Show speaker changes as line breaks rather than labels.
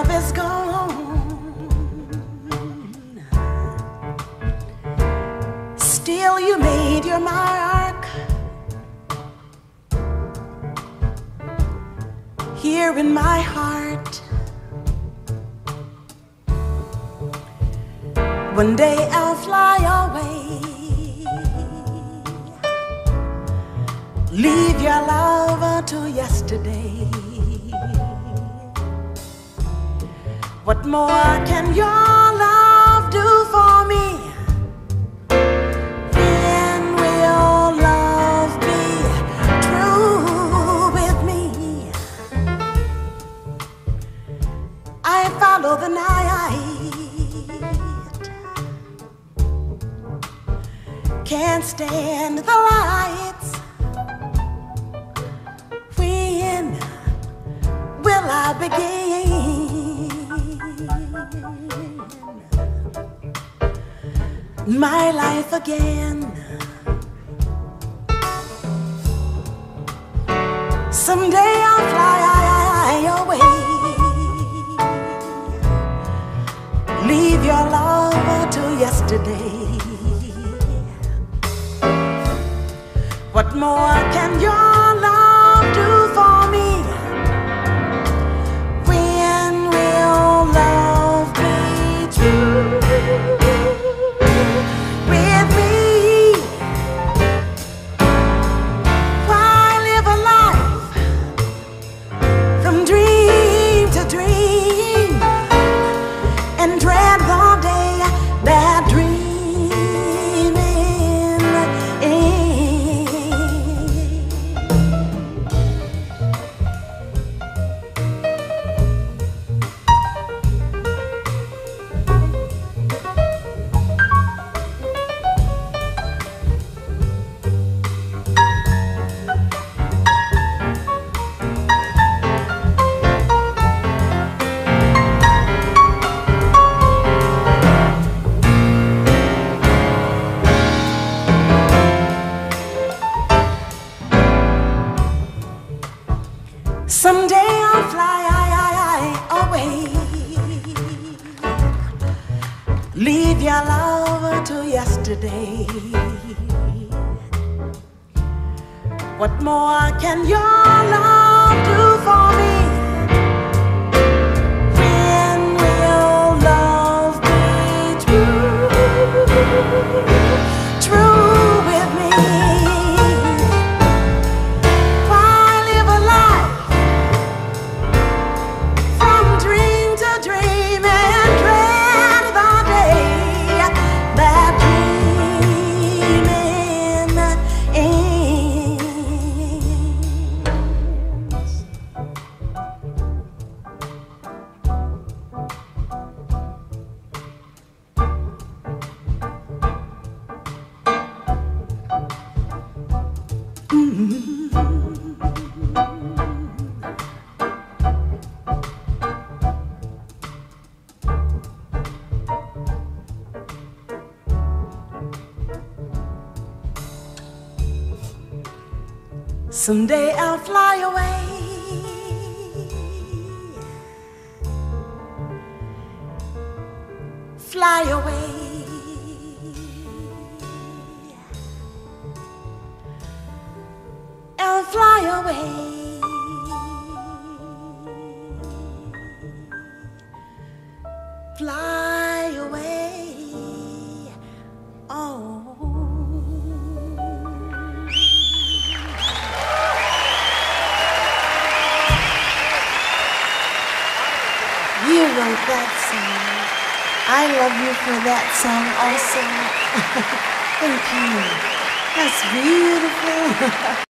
love is gone. Still, you made your mark here in my heart. One day I'll fly away. Leave your love until yesterday. What more can your love do for me? When will love be true with me? I follow the night. Can't stand the lights. When will I begin? My life again. Someday I'll fly away. Leave your love to yesterday. What more can your Leave your love to yesterday. What more can your love Someday I'll fly away. Fly away. Away. Fly away. Oh. You wrote that song. I love you for that song also. Thank you. That's beautiful.